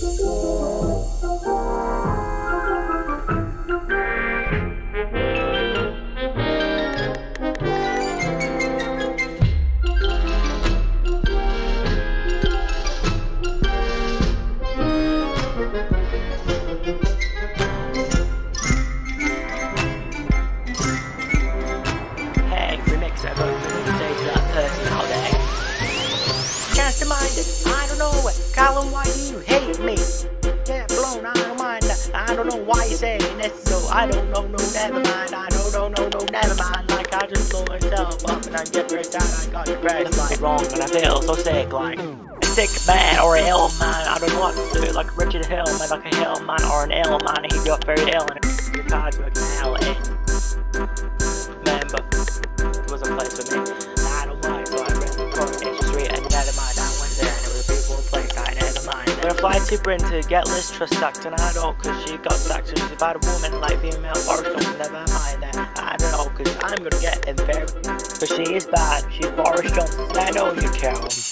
Hey, it. Colin, why do you hate me? Get blown, I don't mind. I don't know why you're saying this, so I don't know, no, never mind. I don't know, no, no, never mind. Like I just blow myself up and I get very tired. I got depressed, like wrong, and I feel so sick, like a sick man or an ill man. I don't know what to do, like Richard Hill, man, like a hill man or an ill man. He got very ill and your When I fly to Britain to get Liz Truss sacked and I don't cause she got sacked. So she's a woman like female Boris Johnson. Never mind that. I don't know cause I'm gonna get in there. She is bad. She's Boris Johnson. I know you me.